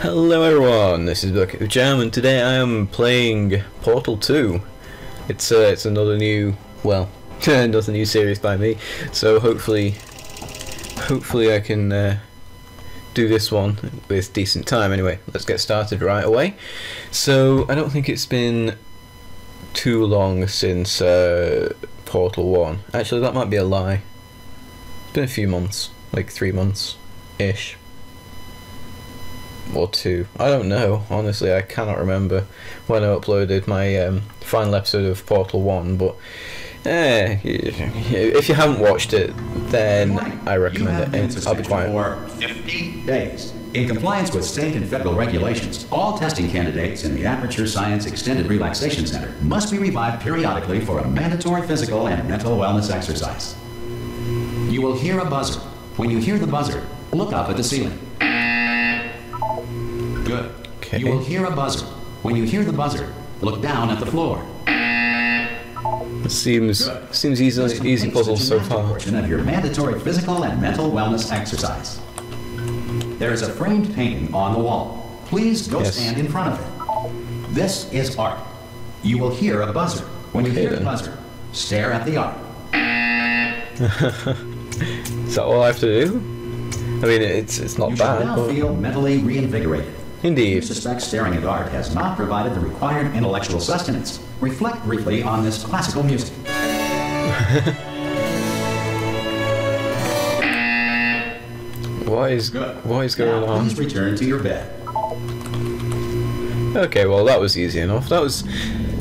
Hello everyone, this is of Jam and today I am playing Portal 2. It's uh, it's another new, well, another new series by me, so hopefully, hopefully I can uh, do this one with decent time. Anyway, let's get started right away. So, I don't think it's been too long since uh, Portal 1. Actually, that might be a lie. It's been a few months, like three months-ish or two. I don't know. Honestly, I cannot remember when I uploaded my um, final episode of Portal One. But eh, if you haven't watched it, then I recommend it. I'll be quiet. For 50 days. In compliance with state and federal regulations, all testing candidates in the Aperture Science Extended Relaxation Center must be revived periodically for a mandatory physical and mental wellness exercise. You will hear a buzzer. When you hear the buzzer, look up at the ceiling. Good. Okay. You will hear a buzzer. When you hear the buzzer, look down at the floor. It seems seems easy easy puzzle so far. Portion of your mandatory physical and mental wellness exercise. There is a framed painting on the wall. Please go Yes. stand in front of it. This is art. You will hear a buzzer. When you Okay, hear the buzzer, stare at the art. Is that all I have to do? I mean, it's it's not You bad, now but feel mentally reinvigorated. You indeed. suspect staring at art has not provided the required intellectual sustenance. Reflect briefly on this classical music. What is Good. what is going now, on? Please return to your bed. Okay, well that was easy enough. That was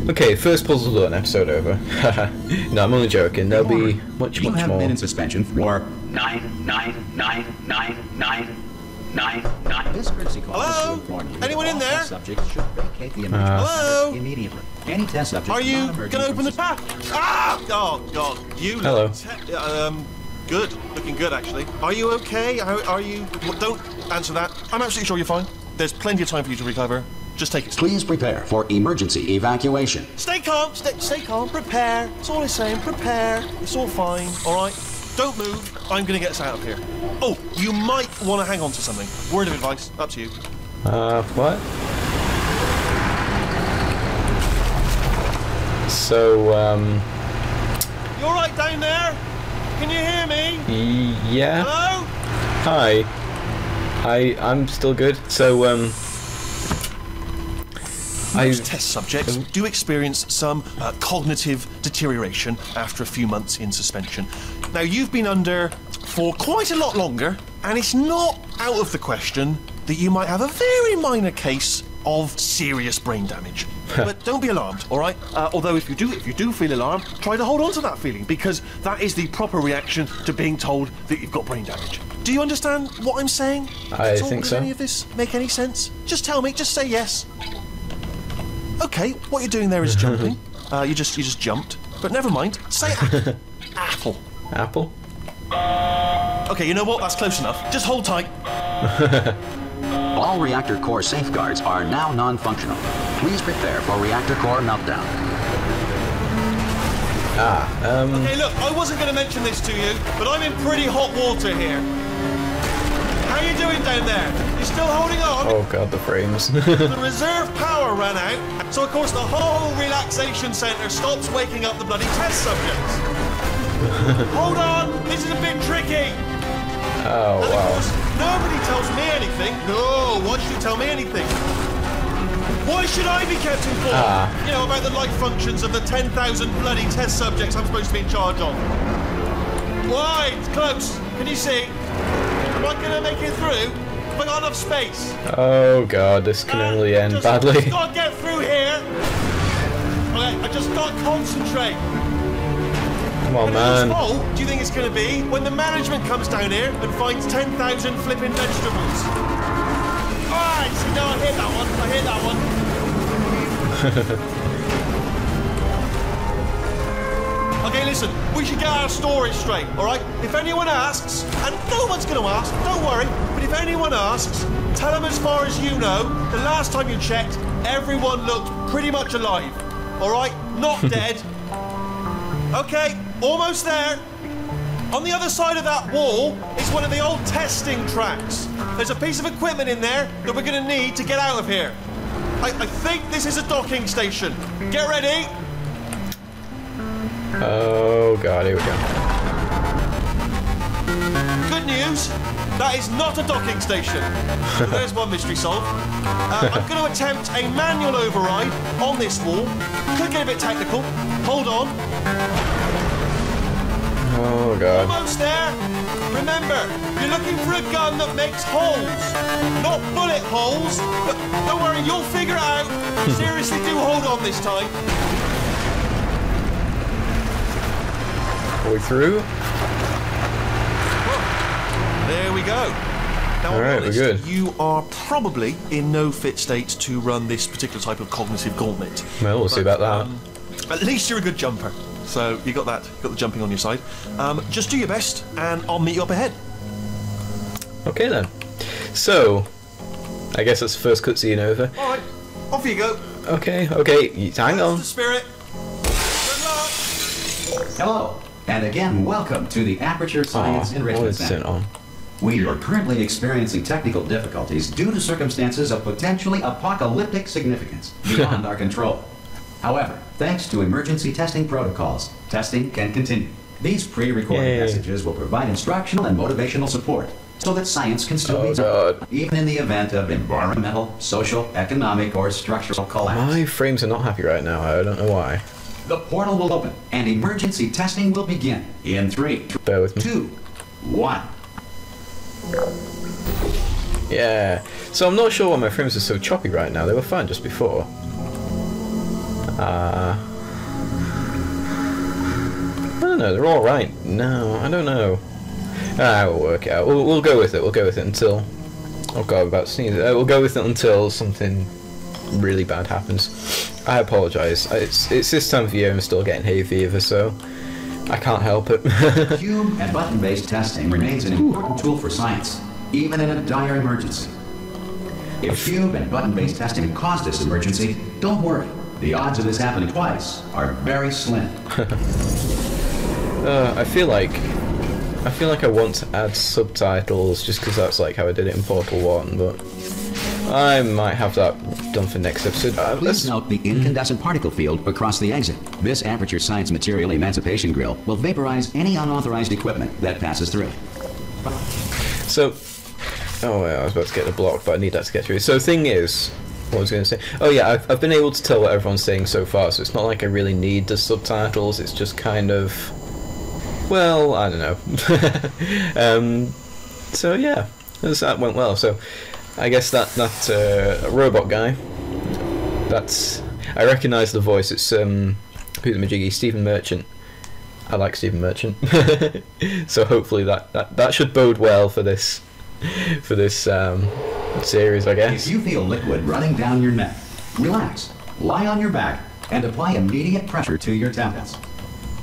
okay. First puzzle done. Episode over. no, I'm only joking. There'll be much You much have more. been in suspension for nine nine nine nine nine nine nine. This courtesy call is to Hello? you Anyone in there? Subjects should vacate the emergency Uh, Hello? center immediately. Any test subject Are you gonna open the sus- ah? Oh God, you. look Hello. um, good. Looking good, actually. Are you okay? Are, are you? well, Don't answer that. I'm absolutely sure you're fine. There's plenty of time for you to recover. Just take it. Please prepare for emergency evacuation. Stay calm. Stay, stay calm. Prepare. It's all I'm saying. Prepare. It's all fine. All right. Don't move. I'm gonna get us out of here. Oh, you might want to hang on to something. Word of advice. Up to you. Uh, what? So, um, You all right down there? Can you hear me? yeah. Hello? Hi. I I'm still good. So, um, I Most test subjects do experience some uh, cognitive deterioration after a few months in suspension. Now, you've been under for quite a lot longer, and it's not out of the question that you might have a very minor case of serious brain damage. but don't be alarmed, all right? Uh, although if you do, if you do feel alarmed, try to hold on to that feeling because that is the proper reaction to being told that you've got brain damage. Do you understand what I'm saying? I all? think Does so. any of this make any sense? Just tell me. Just say yes. Okay, what you're doing there is jumping. uh, you just you just jumped. But never mind. Say apple. apple. Apple. Okay, you know what? That's close enough. Just hold tight. All reactor core safeguards are now non-functional. Please prepare for reactor core meltdown. Ah, um, Okay, look, I wasn't going to mention this to you, but I'm in pretty hot water here. How are you doing down there? You still holding on? oh god, the frames. The reserve power ran out, so of course the whole relaxation centre stops waking up the bloody test subjects. Hold on, this is a bit tricky. oh And of wow. course, nobody tells me anything. No, why should you tell me anything? Why should I be kept informed? Ah. You know, about the life functions of the 10,000 bloody test subjects I'm supposed to be in charge of. Why? It's close. Can you see? Am I going to make it through? Have I got enough space? Oh god, this can Uh, only end just, badly. I just gotta get through here. Okay, I just gotta concentrate. Come on, And man. whose fault do you think it's going to be when the management comes down here and finds 10,000 flipping vegetables? Alright, see, no, I hear that one. I hear that one. okay, listen, we should get our story straight, alright? If anyone asks, and no one's going to ask, don't worry, but if anyone asks, tell them as far as you know, the last time you checked, everyone looked pretty much alive, alright? Not dead. Okay, almost there. On the other side of that wall is one of the old testing tracks. There's a piece of equipment in there that we're going to need to get out of here. I, I think this is a docking station. Get ready. Oh god, here we go. Good news. That is not a docking station. So there's one mystery solved. Uh, I'm going to attempt a manual override on this wall. Could get a bit technical. Hold on. Oh god. Almost there. Remember, you're looking for a gun that makes holes, not bullet holes. But don't worry, you'll figure out. Seriously, do hold on this time. Are we through? There we go. Now, I'll be Alright, we're good. You are probably in no fit state to run this particular type of cognitive gauntlet. Well, we'll see about that. um, At least you're a good jumper. So you got that, got the jumping on your side. Um, just do your best, and I'll meet you up ahead. Okay then. So, I guess that's the first cutscene over. All right, off you go. Okay, okay, y- hang That's on. the spirit. Good luck. Hello, and again, welcome to the Aperture Science Aw, Enrichment what is it Center. on? We are currently experiencing technical difficulties due to circumstances of potentially apocalyptic significance beyond our control. However, thanks to emergency testing protocols, testing can continue. These pre-recorded Yay. messages will provide instructional and motivational support so that science can still Oh, be done, God. even in the event of environmental, social, economic, or structural collapse. My frames are not happy right now, I don't know why. The portal will open and emergency testing will begin in three, Bear with me. two, one. Yeah. So I'm not sure why my frames are so choppy right now. They were fine just before. Uh, I don't know. They're all right. No, I don't know. Ah, we'll work out. We'll, we'll go with it. We'll go with it until. Oh god, I'm about to sneeze. Uh, we'll go with it until something really bad happens. I apologise. It's it's this time of year. I'm still getting hay fever, so I can't help it. Cube and button-based testing remains an important tool for science, even in a dire emergency. If cube and button-based testing caused this emergency, don't worry. The odds of this happening twice are very slim. Uh, I feel like I feel like I want to add subtitles just because that's like how I did it in Portal One, but I might have that done for next episode. Uh, Please note the incandescent particle field across the exit. This Aperture Science Material Emancipation Grill will vaporize any unauthorized equipment that passes through. So, oh wait, I was about to get the block, but I need that to get through. So, thing is, what I was going to say. Oh yeah, I've, I've been able to tell what everyone's saying so far, so it's not like I really need the subtitles. It's just kind of, well, I don't know. um, so yeah, that went well. So, I guess that that uh, robot guy. That's I recognise the voice. It's um, who's the Majiggy? Stephen Merchant. I like Stephen Merchant. so hopefully that, that that should bode well for this for this um, series, I guess. If you feel liquid running down your neck, relax, lie on your back, and apply immediate pressure to your temples.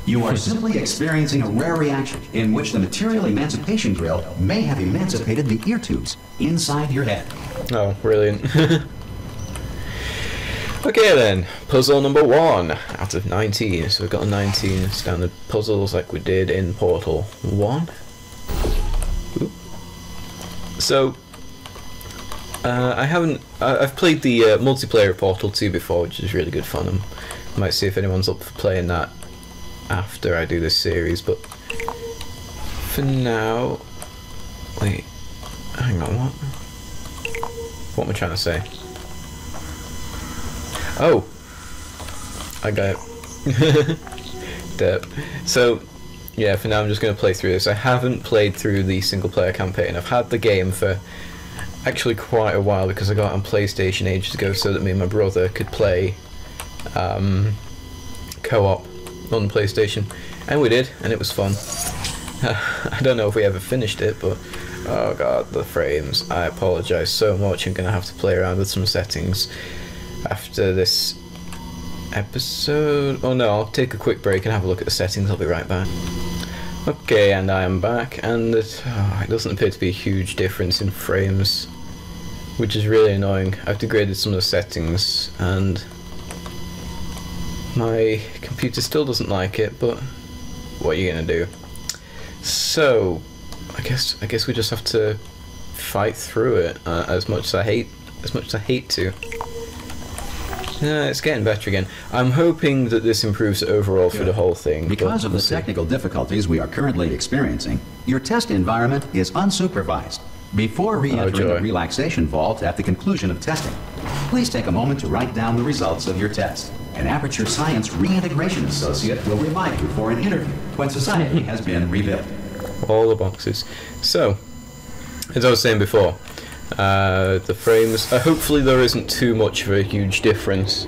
You are simply experiencing a rare reaction in which the material emancipation grill may have emancipated the ear tubes inside your head. Oh, brilliant. okay then, puzzle number one out of 19. So we've got 19 standard puzzles like we did in Portal 1. Oop. So, uh, I haven't. I, I've played the uh, multiplayer Portal 2 before, which is really good fun. I might see if anyone's up for playing that after I do this series, but for now. Wait, hang on, what? What am I trying to say? Oh! I got it. Derp. So, yeah, for now I'm just going to play through this. I haven't played through the single player campaign. I've had the game for actually quite a while because I got on PlayStation ages ago so that me and my brother could play um, co op on PlayStation. And we did, and it was fun. I don't know if we ever finished it, but oh god, the frames. I apologize so much. I'm gonna have to play around with some settings after this episode. Oh no, I'll take a quick break and have a look at the settings. I'll be right back. Okay, and I am back, and it, oh, it doesn't appear to be a huge difference in frames, which is really annoying. I've degraded some of the settings, and my computer still doesn't like it, but what are you gonna do? So, I guess I guess we just have to fight through it. Uh, as much as I hate, as much as I hate to. It's getting better again. I'm hoping that this improves overall for the whole thing. Because of the technical difficulties we are currently experiencing, your test environment is unsupervised. Before oh, re-entering joy. the relaxation vault at the conclusion of testing, please take a moment to write down the results of your test. An Aperture Science Reintegration Associate will remind you for an interview when society has been rebuilt. all the boxes. So, as I was saying before, uh, the frames. Uh, hopefully, there isn't too much of a huge difference.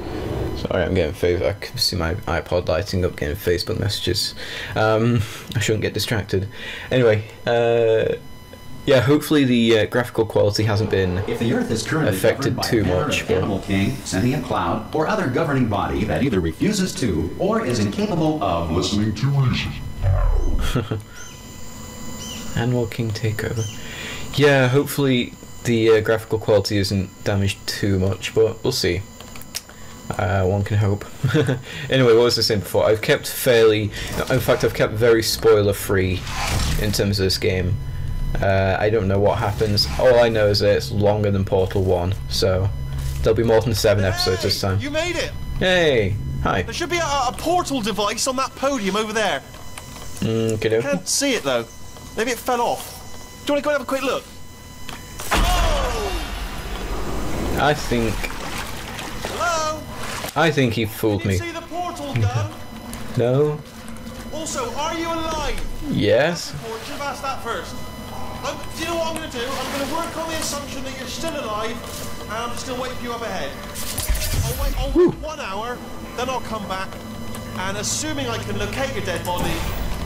Sorry, I'm getting Facebook. I can see my iPod lighting up, getting Facebook messages. Um, I shouldn't get distracted. Anyway, uh, yeah. Hopefully, the uh, graphical quality hasn't been. If the Earth is currently Affected too much, Animal King, sentient cloud, or other governing body that either refuses to or is incapable of listening to reason. Animal King takeover. Yeah, hopefully the uh, graphical quality isn't damaged too much, but we'll see. Uh, one can hope. anyway, what was I saying before? I've kept fairly, in fact, I've kept very spoiler free in terms of this game. Uh, I don't know what happens. All I know is that it's longer than Portal 1, so there'll be more than seven episodes this time. You made it. Hey! Hi. There should be a, a portal device on that podium over there. Mm, kiddo. Can't see it though. Maybe it fell off. Do you want to go and have a quick look? I think, Hello? I think he fooled me. see the portal gun? No? Also, are you alive? Yes? Should have asked that first. Um, do you know what I'm going to do? I'm going to work on the assumption that you're still alive, and I'm just going to wait for you up ahead. I'll wait, I'll wait one hour, then I'll come back, and assuming I can locate your dead body,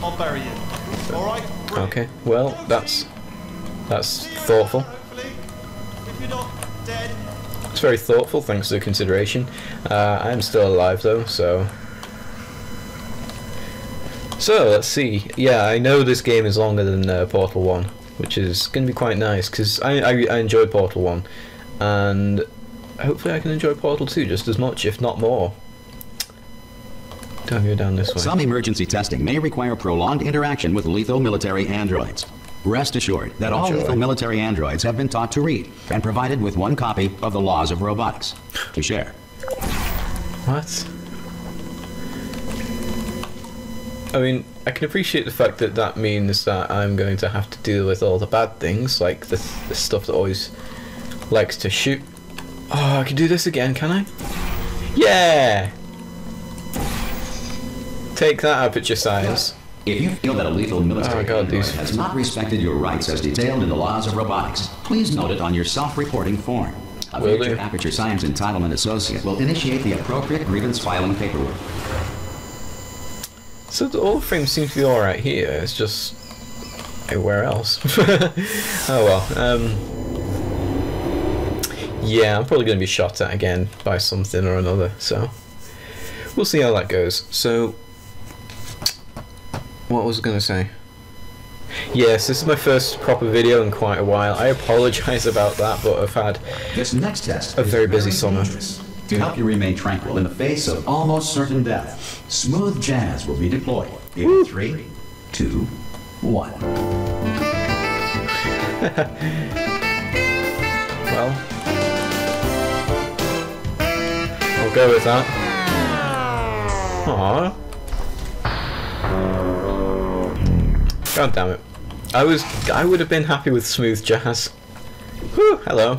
I'll bury you. All right? Brilliant. Okay, well, that's that's thoughtful. It's very thoughtful, thanks for the consideration. Uh, I'm still alive though, so. So, let's see. Yeah, I know this game is longer than uh, Portal 1, which is going to be quite nice, because I, I, I enjoyed Portal 1, and hopefully I can enjoy Portal 2 just as much, if not more. Don't go down this way. Some emergency testing may require prolonged interaction with lethal military androids. Rest assured that all lethal military androids have been taught to read and provided with one copy of the laws of robotics to share. What? I mean, I can appreciate the fact that that means that I'm going to have to deal with all the bad things, like the, the stuff that always likes to shoot. Oh, I can do this again, can I? Yeah! Take that, Aperture Science. If you feel that a lethal military Oh, God, has not respected your rights as detailed in the laws of robotics, please note it on your self-reporting form. A Will future do. Aperture Science Entitlement Associate will initiate the appropriate grievance filing paperwork. So the, all frames seem to be alright here, it's just... Where else? oh well, um... Yeah, I'm probably going to be shot at again by something or another, so... We'll see how that goes. So... What was I going to say? Yes, this is my first proper video in quite a while. I apologise about that, but I've had... This next test A is very busy summer. dangerous. To help you remain tranquil in the face of almost certain death, smooth jazz will be deployed in three, two, one. Well... I'll go with that. Ah. Aww. God damn it. I was I would have been happy with smooth jazz. Whew, hello.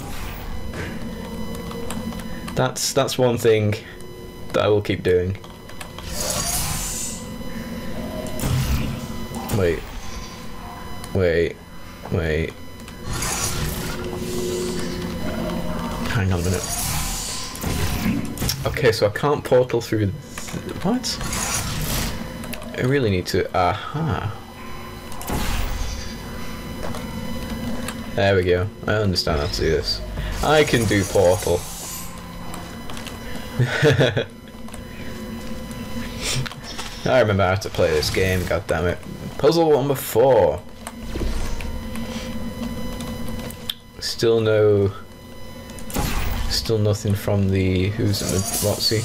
That's that's one thing that I will keep doing. Wait. Wait. Wait. Hang on a minute. Okay, so I can't portal through. Th- what? I really need to. Aha. There we go. I understand how to do this. I can do portal. I remember how to play this game. God damn it! Puzzle number four. Still no. Still nothing from the who's in the Rotsy.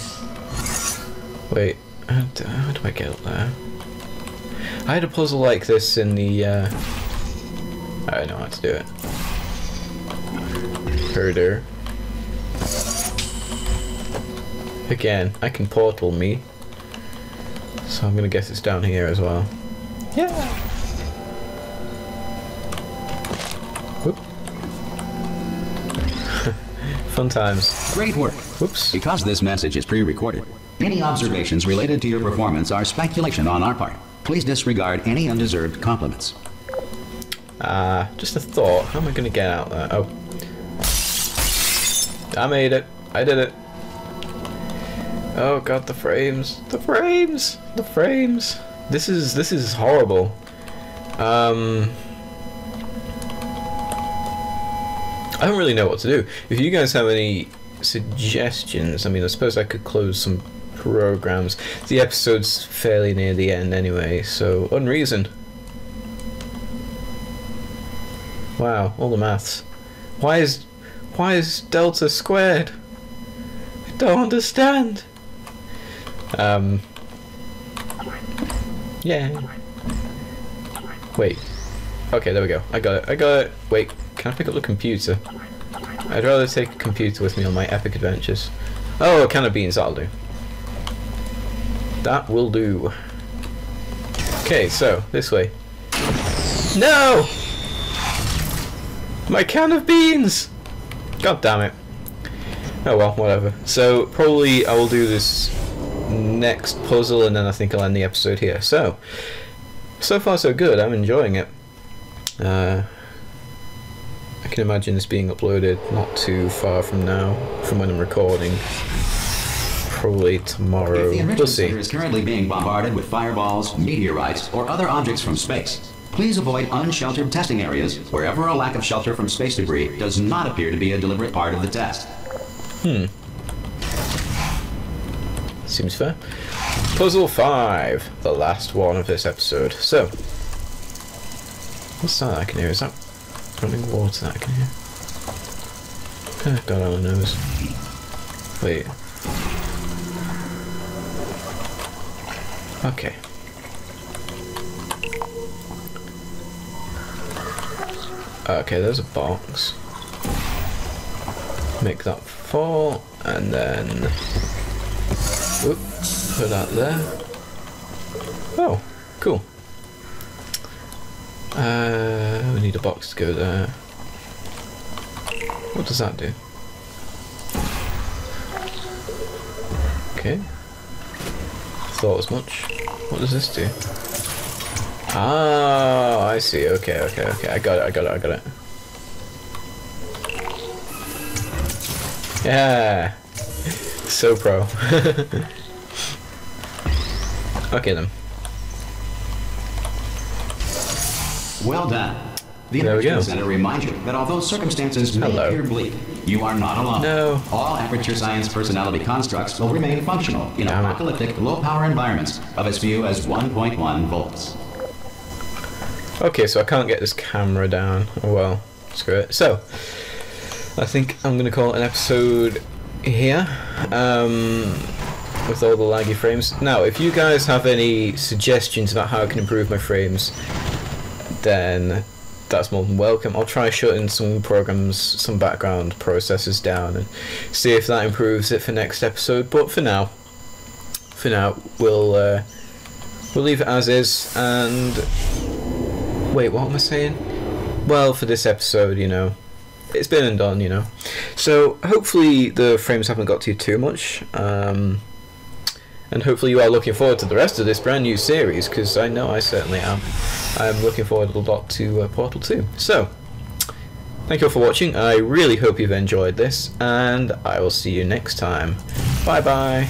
Wait, how do, how do I get up there? I had a puzzle like this in the. Uh... I don't know how to do it. Herder. Again, I can portal me. So I'm gonna guess it's down here as well. Yeah. Whoop. Fun times. Great work. Whoops. Because this message is pre-recorded, any observations related to your performance are speculation on our part. Please disregard any undeserved compliments. Uh, just a thought. How am I gonna get out there? Oh. I made it. I did it. Oh god, the frames. The frames. The frames. This is this is horrible. Um I don't really know what to do. If you guys have any suggestions, I mean, I suppose I could close some programs. The episode's fairly near the end anyway, so unreason. Wow, all the maths. Why is why is delta squared? I don't understand. Um Yeah. Wait. Okay, there we go. I got it. I got it. Wait, can I pick up the computer? I'd rather take a computer with me on my epic adventures. Oh, a can of beans, that'll do. That will do. Okay, so, this way. No! My can of beans! God damn it. Oh well, whatever. So, probably I will do this next puzzle and then I think I'll end the episode here. So, so far so good. I'm enjoying it. Uh, I can imagine this being uploaded not too far from now, from when I'm recording. Probably tomorrow. The We'll see. Is currently being bombarded with fireballs, meteorites, or other objects from space, please avoid unsheltered testing areas wherever a lack of shelter from space debris does not appear to be a deliberate part of the test. Hmm. Seems fair. Puzzle 5, the last one of this episode. So, what's that I can hear? Is that running water that I can hear? Oh, God only knows. Wait. Okay. Okay, there's a box. Make that fall, and then put that there. Oh, cool. Uh, we need a box to go there. What does that do? Okay. Thought as much. What does this do? Ah, I see. Okay, okay, okay. I got it. I got it. I got it. Yeah. So pro. okay then. Well done. The There go. Center reminds you that although circumstances may Hello. appear bleak, you are not alone. No. All Aperture Science personality constructs will remain functional in Damn apocalyptic low-power environments of as few as 1.1 volts. Okay, so I can't get this camera down. Oh well, screw it. So, I think I'm gonna call it an episode here. Um, with all the laggy frames. Now, if you guys have any suggestions about how I can improve my frames, then that's more than welcome. I'll try shutting some programs, some background processes down, and see if that improves it for next episode. But for now, for now, we'll uh, we'll leave it as is. And wait, what am I saying? Well, for this episode, you know, it's been and done, you know. So hopefully the frames haven't got to you too much. Um, and hopefully you are looking forward to the rest of this brand new series because I know I certainly am. I'm looking forward a lot to uh, Portal 2. So, thank you all for watching. I really hope you've enjoyed this, and I will see you next time. Bye bye.